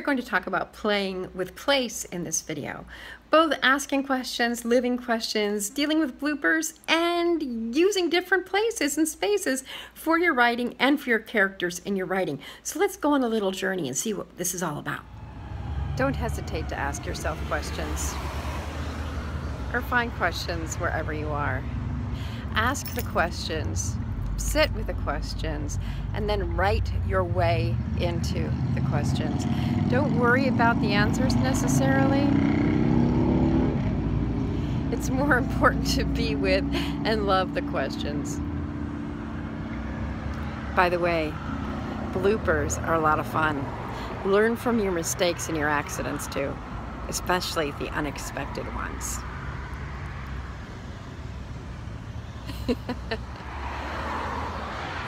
going to talk about playing with place in this video. Both asking questions, living questions, dealing with bloopers, and using different places and spaces for your writing and for your characters in your writing. So let's go on a little journey and see what this is all about. Don't hesitate to ask yourself questions or find questions wherever you are. Ask the questions sit with the questions, and then write your way into the questions. Don't worry about the answers necessarily. It's more important to be with and love the questions. By the way, bloopers are a lot of fun. Learn from your mistakes and your accidents too, especially the unexpected ones.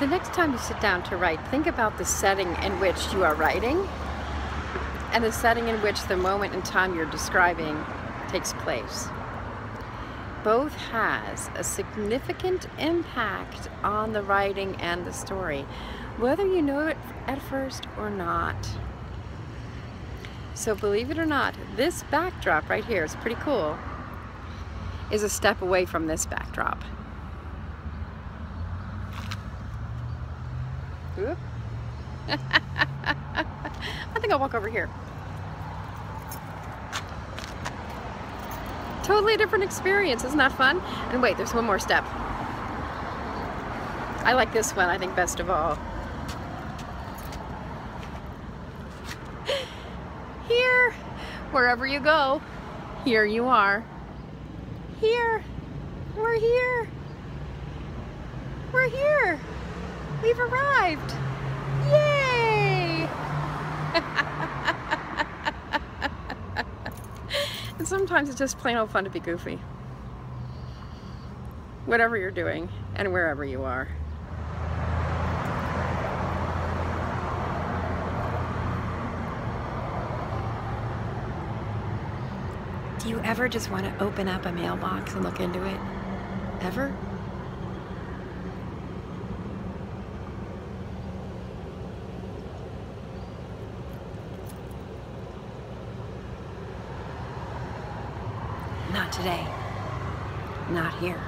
The next time you sit down to write, think about the setting in which you are writing and the setting in which the moment in time you're describing takes place. Both has a significant impact on the writing and the story, whether you know it at first or not. So believe it or not, this backdrop right here is pretty cool, is a step away from this backdrop. I think I'll walk over here. Totally different experience. Isn't that fun? And wait, there's one more step. I like this one, I think, best of all. Here, wherever you go, here you are. Here, we're here. We're here. We've arrived. Yay! and sometimes it's just plain old fun to be goofy. Whatever you're doing and wherever you are. Do you ever just want to open up a mailbox and look into it? Ever? Not today. Not here.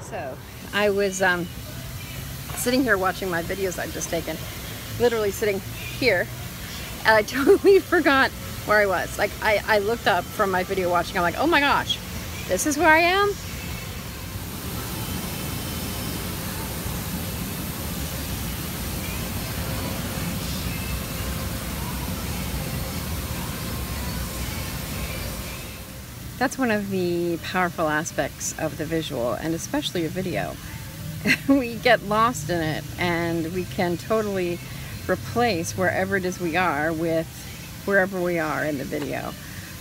So, I was um, sitting here watching my videos I've just taken, literally sitting here, and I totally forgot where I was. Like, I, I looked up from my video watching, I'm like, oh my gosh, this is where I am? That's one of the powerful aspects of the visual and especially a video. we get lost in it and we can totally replace wherever it is we are with wherever we are in the video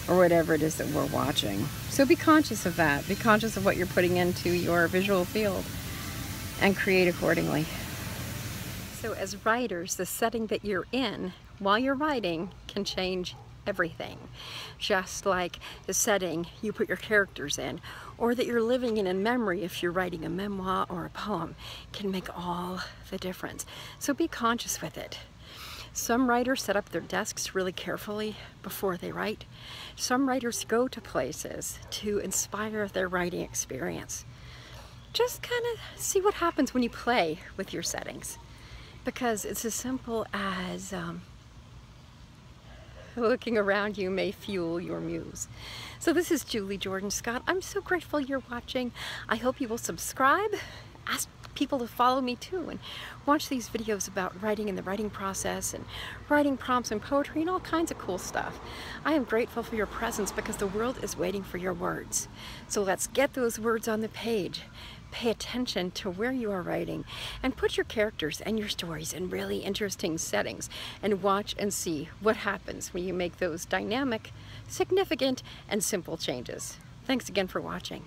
or whatever it is that we're watching. So be conscious of that. Be conscious of what you're putting into your visual field and create accordingly. So as writers, the setting that you're in while you're writing can change everything. Just like the setting you put your characters in, or that you're living in a memory if you're writing a memoir or a poem, can make all the difference. So be conscious with it. Some writers set up their desks really carefully before they write. Some writers go to places to inspire their writing experience. Just kind of see what happens when you play with your settings because it's as simple as um, looking around you may fuel your muse. So this is Julie Jordan Scott. I'm so grateful you're watching. I hope you will subscribe, ask people to follow me too and watch these videos about writing and the writing process and writing prompts and poetry and all kinds of cool stuff. I am grateful for your presence because the world is waiting for your words. So let's get those words on the page pay attention to where you are writing and put your characters and your stories in really interesting settings and watch and see what happens when you make those dynamic, significant, and simple changes. Thanks again for watching.